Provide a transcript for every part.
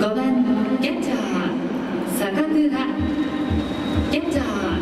5番キャッチャー坂倉キャッチャー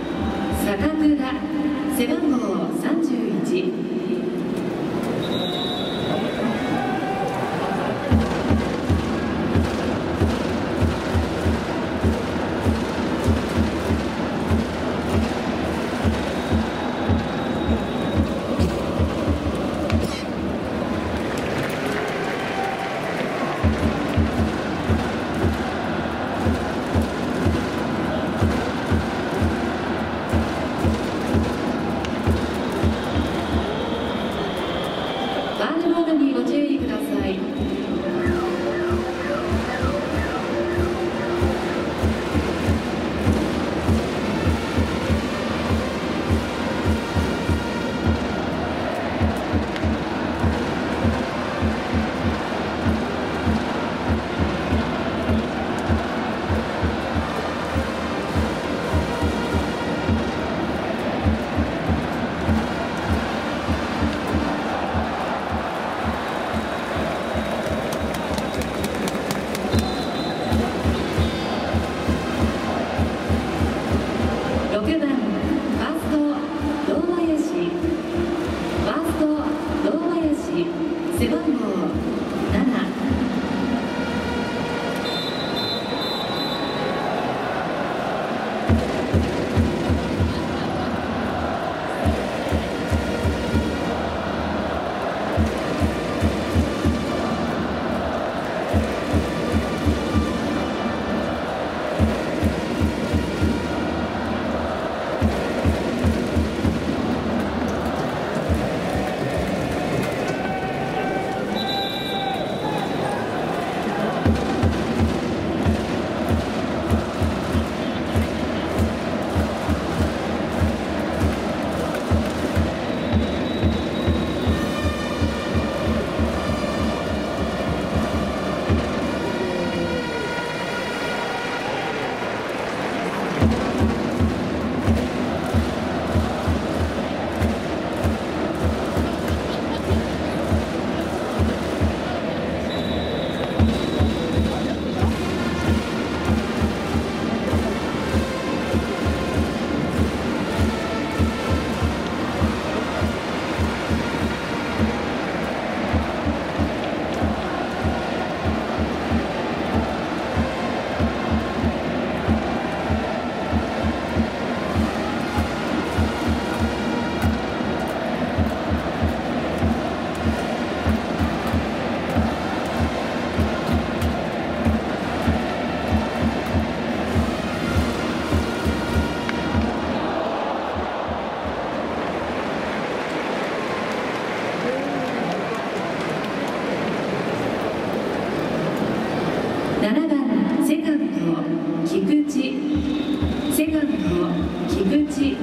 セカンド菊池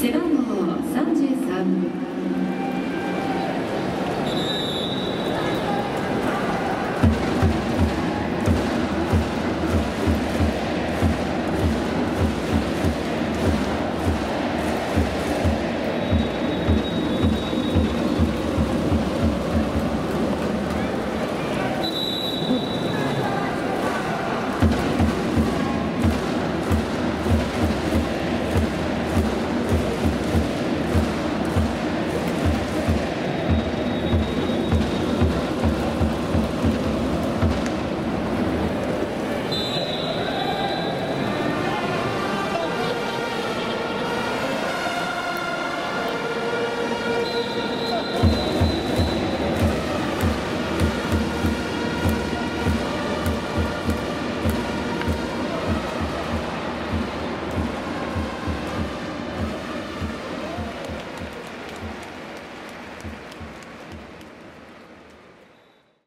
背番号33